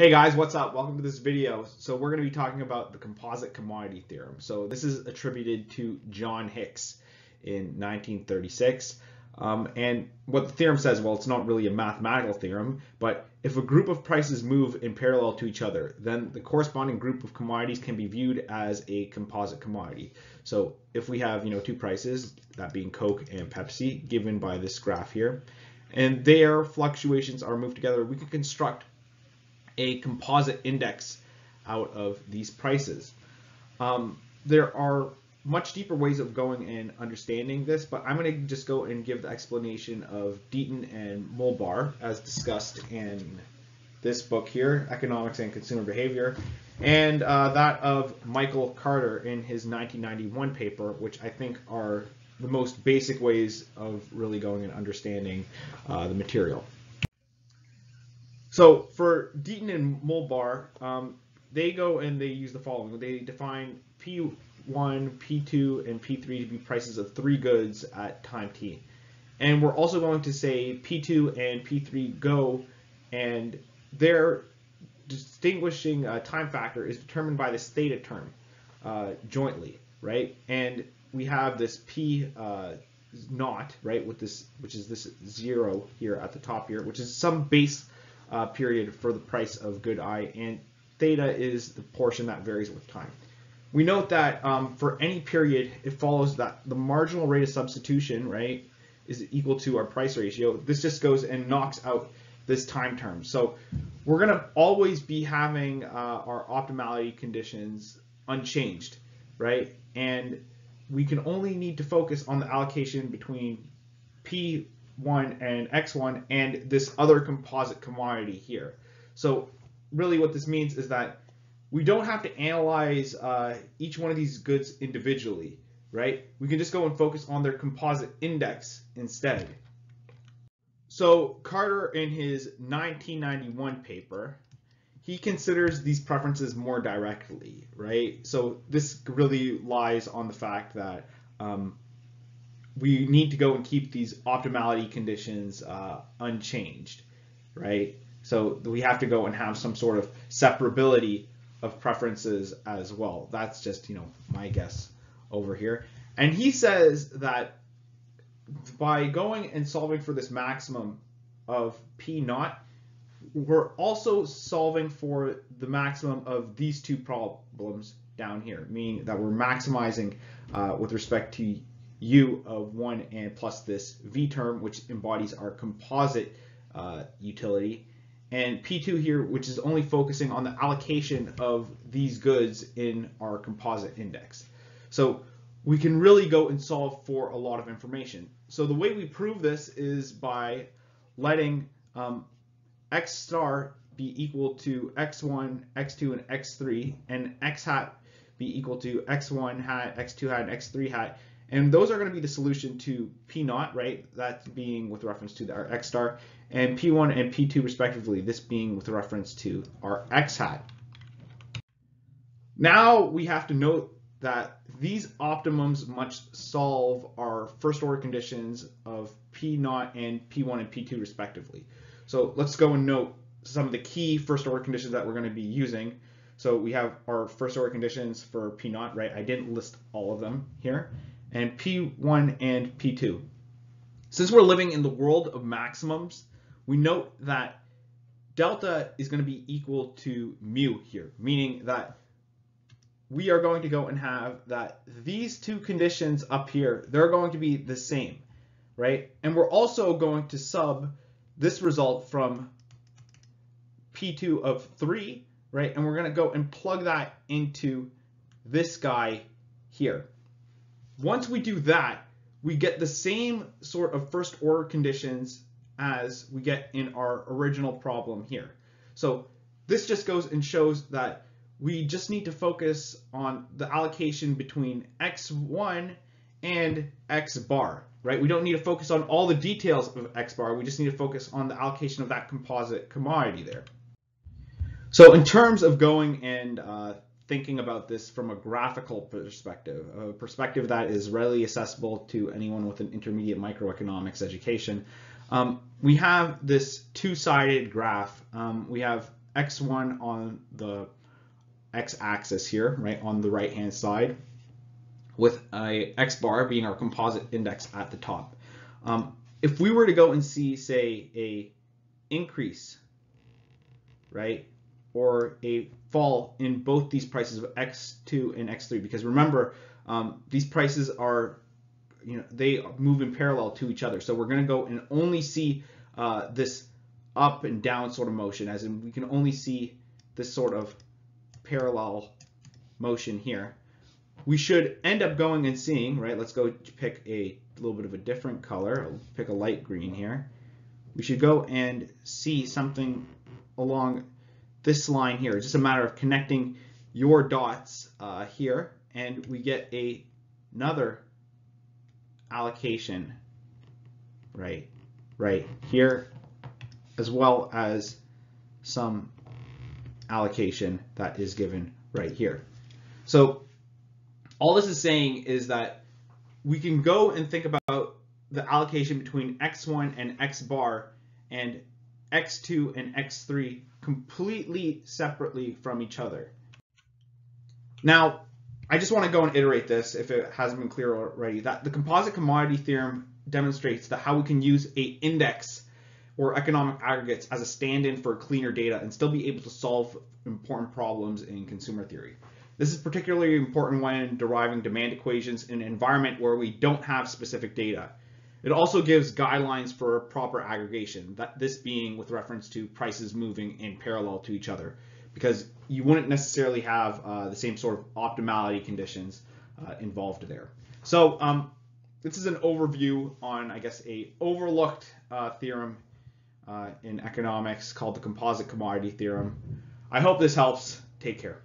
Hey guys, what's up? Welcome to this video. So we're going to be talking about the composite commodity theorem. So this is attributed to John Hicks in 1936. Um, and what the theorem says, well, it's not really a mathematical theorem, but if a group of prices move in parallel to each other, then the corresponding group of commodities can be viewed as a composite commodity. So if we have, you know, two prices, that being Coke and Pepsi, given by this graph here, and their fluctuations are moved together, we can construct a composite index out of these prices. Um, there are much deeper ways of going and understanding this, but I'm going to just go and give the explanation of Deaton and Muellbauer as discussed in this book here, Economics and Consumer Behavior, and uh, that of Michael Carter in his 1991 paper, which I think are the most basic ways of really going and understanding uh, the material. So for Deaton and Muellbauer, um, they go and they use the following. They define P1, P2, and P3 to be prices of three goods at time t. And we're also going to say P2 and P3 go, and their distinguishing uh, time factor is determined by this theta term uh, jointly, right? And we have this P uh, naught, right, with this, which is this zero here at the top here, which is some base uh, period for the price of good I, and theta is the portion that varies with time. We note that um, for any period, it follows that the marginal rate of substitution, right, is equal to our price ratio. This just goes and knocks out this time term. So we're going to always be having uh, our optimality conditions unchanged, right? And we can only need to focus on the allocation between P one and X1 and this other composite commodity here. So really what this means is that we don't have to analyze uh, each one of these goods individually, right? We can just go and focus on their composite index instead. So Carter in his 1991 paper, he considers these preferences more directly, right? So this really lies on the fact that um, we need to go and keep these optimality conditions uh, unchanged, right? So we have to go and have some sort of separability of preferences as well. That's just, you know, my guess over here. And he says that by going and solving for this maximum of P naught, we're also solving for the maximum of these two problems down here, meaning that we're maximizing uh, with respect to u of 1 and plus this v term, which embodies our composite uh, utility, and P2 here, which is only focusing on the allocation of these goods in our composite index. So we can really go and solve for a lot of information. So the way we prove this is by letting um, x star be equal to x1, x2, and x3, and x hat be equal to x1 hat, x2 hat, and x3 hat, and those are going to be the solution to P naught, right? That being with reference to our X star, and P1 and P2 respectively, this being with reference to our X hat. Now we have to note that these optimums must solve our first order conditions of P naught and P1 and P2 respectively. So let's go and note some of the key first order conditions that we're going to be using. So we have our first order conditions for P naught, right? I didn't list all of them here and P1 and P2. Since we're living in the world of maximums, we note that delta is going to be equal to mu here, meaning that we are going to go and have that these two conditions up here, they're going to be the same, right? And we're also going to sub this result from P2 of 3, right? And we're going to go and plug that into this guy here. Once we do that, we get the same sort of first order conditions as we get in our original problem here. So this just goes and shows that we just need to focus on the allocation between x1 and x bar, right? We don't need to focus on all the details of x bar. We just need to focus on the allocation of that composite commodity there. So in terms of going and uh, thinking about this from a graphical perspective, a perspective that is readily accessible to anyone with an intermediate microeconomics education. Um, we have this two-sided graph. Um, we have x1 on the x-axis here, right, on the right-hand side, with a x bar being our composite index at the top. Um, if we were to go and see, say, a increase, right, or a fall in both these prices of x2 and x3, because remember, um, these prices are, you know, they move in parallel to each other. So we're going to go and only see uh, this up and down sort of motion, as in we can only see this sort of parallel motion here. We should end up going and seeing, right, let's go pick a little bit of a different color, I'll pick a light green here. We should go and see something along this line here. It's just a matter of connecting your dots uh, here, and we get a, another allocation right, right here, as well as some allocation that is given right here. So all this is saying is that we can go and think about the allocation between x1 and x bar and x2 and x3 completely separately from each other. Now, I just want to go and iterate this if it hasn't been clear already, that the composite commodity theorem demonstrates that how we can use a index or economic aggregates as a stand-in for cleaner data and still be able to solve important problems in consumer theory. This is particularly important when deriving demand equations in an environment where we don't have specific data. It also gives guidelines for proper aggregation, that this being with reference to prices moving in parallel to each other, because you wouldn't necessarily have uh, the same sort of optimality conditions uh, involved there. So um, this is an overview on, I guess, a overlooked uh, theorem uh, in economics called the composite commodity theorem. I hope this helps. Take care.